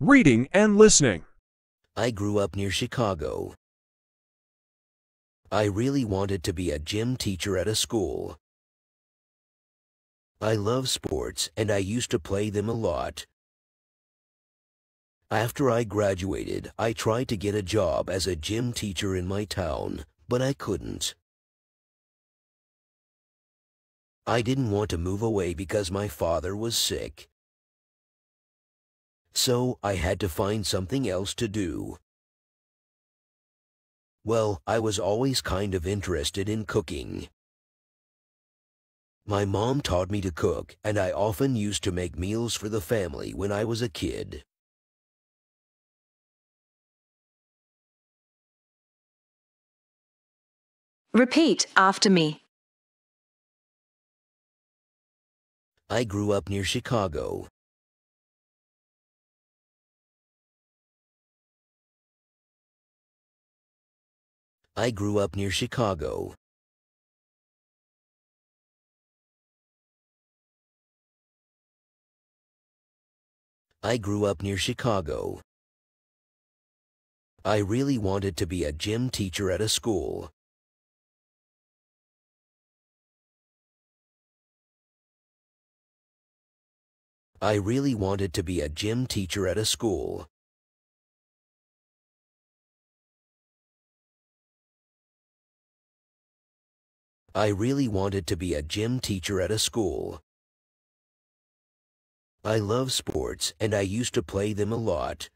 Reading and listening. I grew up near Chicago. I really wanted to be a gym teacher at a school. I love sports and I used to play them a lot. After I graduated, I tried to get a job as a gym teacher in my town, but I couldn't. I didn't want to move away because my father was sick. So I had to find something else to do. Well, I was always kind of interested in cooking. My mom taught me to cook, and I often used to make meals for the family when I was a kid. Repeat after me. I grew up near Chicago. I grew up near Chicago. I grew up near Chicago. I really wanted to be a gym teacher at a school. I really wanted to be a gym teacher at a school. I really wanted to be a gym teacher at a school. I love sports and I used to play them a lot.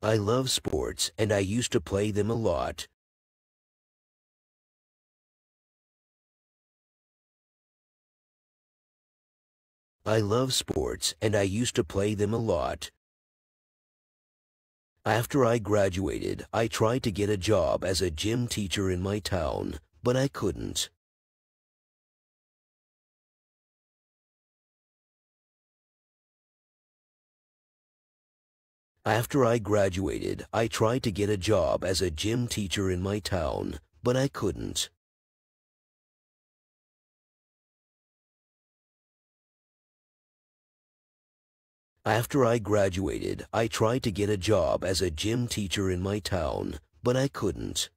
I love sports and I used to play them a lot. I love sports and I used to play them a lot. After I graduated, I tried to get a job as a gym teacher in my town, but I couldn't. After I graduated, I tried to get a job as a gym teacher in my town, but I couldn't. After I graduated, I tried to get a job as a gym teacher in my town, but I couldn't.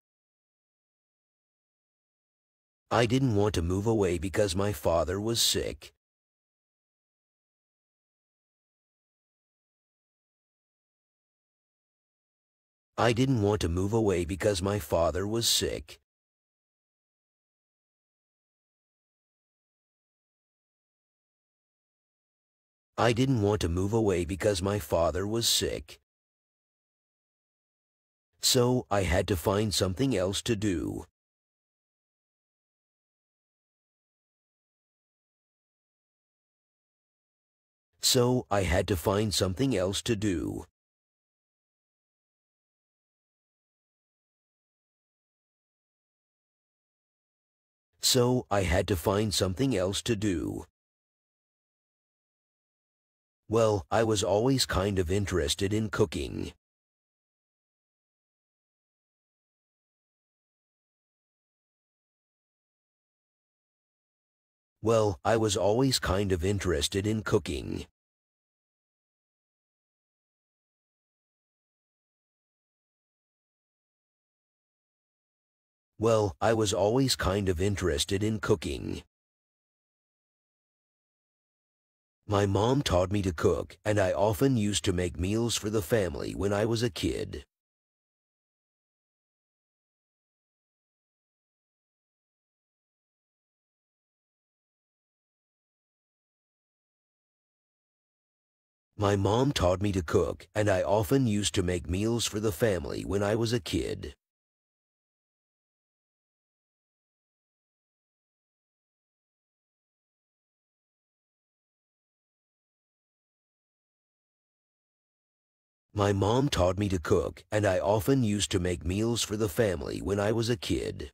I didn't want to move away because my father was sick. I didn't want to move away because my father was sick. I didn't want to move away because my father was sick. So I had to find something else to do. So I had to find something else to do. So I had to find something else to do. Well, I was always kind of interested in cooking. Well, I was always kind of interested in cooking. Well, I was always kind of interested in cooking. My mom taught me to cook, and I often used to make meals for the family when I was a kid. My mom taught me to cook, and I often used to make meals for the family when I was a kid. My mom taught me to cook, and I often used to make meals for the family when I was a kid.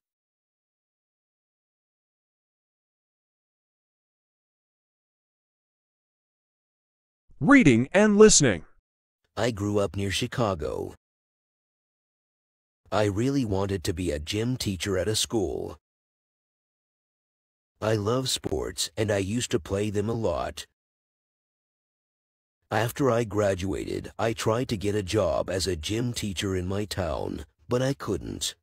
Reading and listening. I grew up near Chicago. I really wanted to be a gym teacher at a school. I love sports and I used to play them a lot. After I graduated, I tried to get a job as a gym teacher in my town, but I couldn't.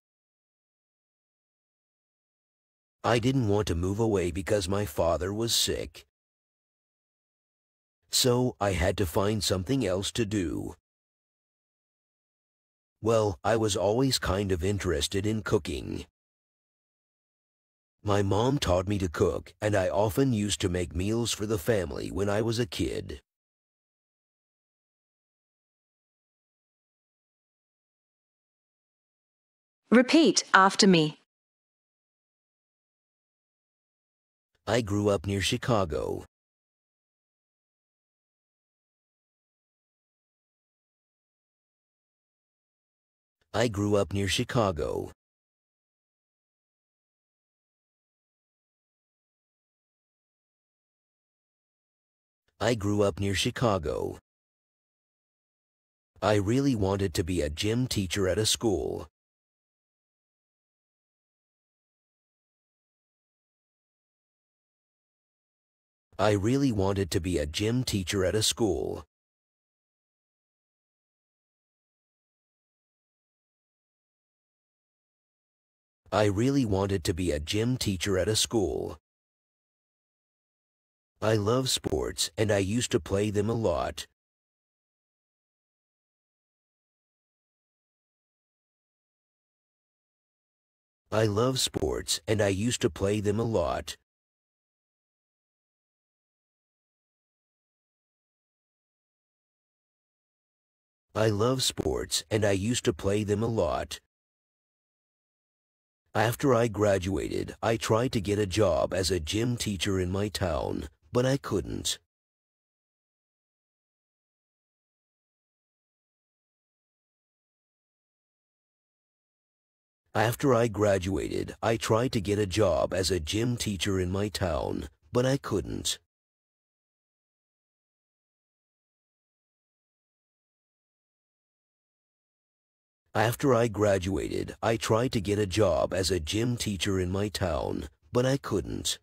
I didn't want to move away because my father was sick. So I had to find something else to do. Well, I was always kind of interested in cooking. My mom taught me to cook, and I often used to make meals for the family when I was a kid. Repeat after me. I grew up near Chicago. I grew up near Chicago. I grew up near Chicago. I really wanted to be a gym teacher at a school. I really wanted to be a gym teacher at a school. I really wanted to be a gym teacher at a school. I love sports and I used to play them a lot. I love sports and I used to play them a lot. I love sports and I used to play them a lot. After I graduated, I tried to get a job as a gym teacher in my town, but I couldn't. After I graduated, I tried to get a job as a gym teacher in my town, but I couldn't. After I graduated, I tried to get a job as a gym teacher in my town, but I couldn't.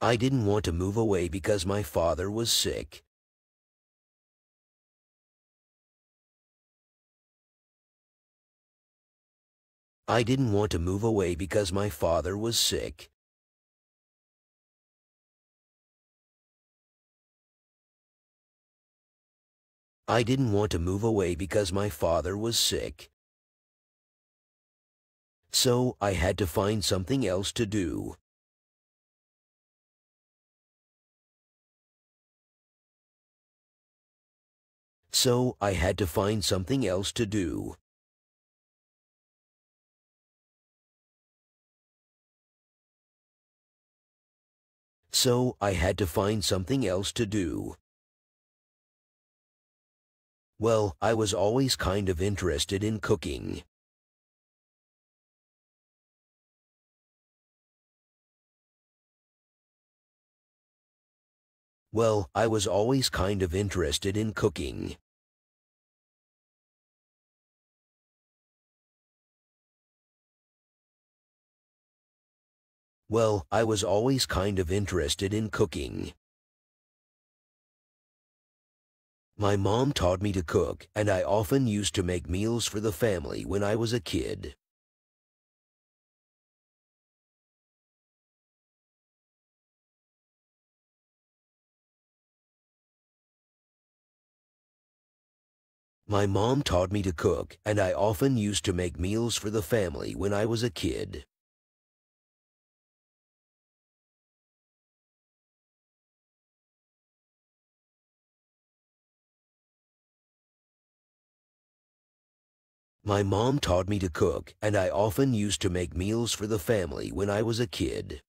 I didn't want to move away because my father was sick. I didn't want to move away because my father was sick. I didn't want to move away because my father was sick. So I had to find something else to do. So I had to find something else to do. So I had to find something else to do. Well, I was always kind of interested in cooking. Well, I was always kind of interested in cooking. Well, I was always kind of interested in cooking. My mom taught me to cook, and I often used to make meals for the family when I was a kid. My mom taught me to cook, and I often used to make meals for the family when I was a kid. My mom taught me to cook, and I often used to make meals for the family when I was a kid.